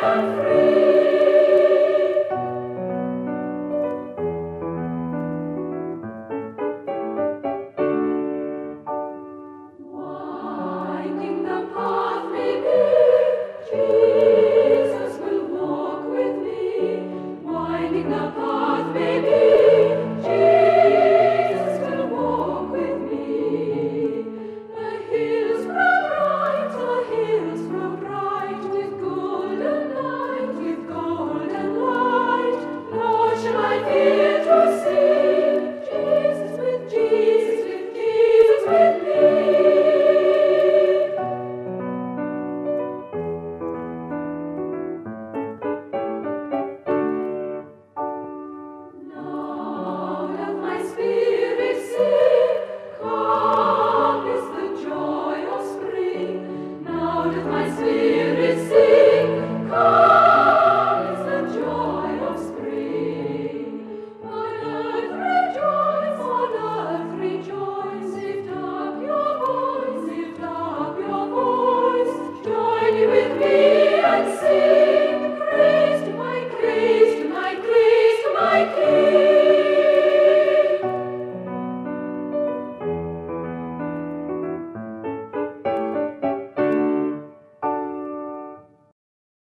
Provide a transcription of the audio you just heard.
Tá Música